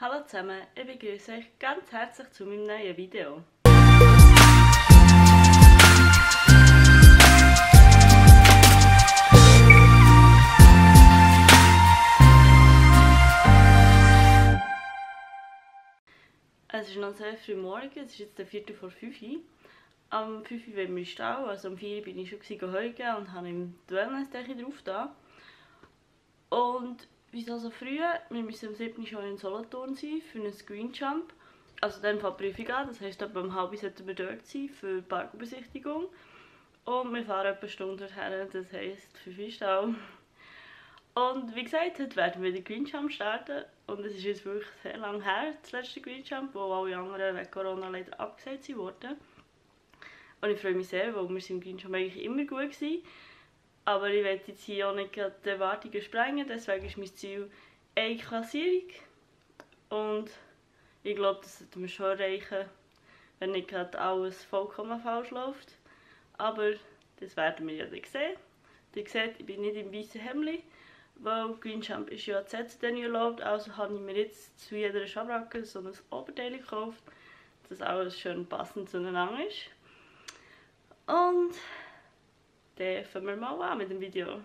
Hallo zusammen, ich begrüße euch ganz herzlich zu meinem neuen Video. Es ist noch sehr früh morgen, es ist jetzt der 4. vor 5 Uhr. Am 5 Uhr wollen wir Stau, also am 4 Uhr bin ich schon heugen und habe im Wellness-Decke drauf da. Und wieso so früh? Wir müssen am 7. schon in Solothurn sein für einen Screen Jump. Also dann fängt die Prüfung an, das heisst, etwa um halb sollten wir dort sein für die Parkbesichtigung. Und wir fahren etwa eine Stunde dorthin, das heisst für Fischstall. Und wie gesagt, heute werden wir den Green Jump starten. Und es ist jetzt wirklich sehr lange her, das letzte Green Jump, wo alle anderen wegen Corona leider abgesagt wurden. Und ich freue mich sehr, weil wir sind im Green Jump eigentlich immer gut waren. Aber ich werde jetzt hier auch nicht die Erwartungen sprengen, deswegen ist mein Ziel eine Klassierung. Und ich glaube, das sollten wir schon erreichen, wenn nicht gerade alles vollkommen falsch läuft. Aber das werden wir ja dann sehen. Ihr seht, ich bin nicht im weißen Hemd, weil Green Champ ist ja ZZD nicht erlaubt, also habe ich mir jetzt zu jeder Schabracke so ein Oberteil gekauft, dass alles schön passend zueinander ist. Und dann fangen wir mal an mit dem Video.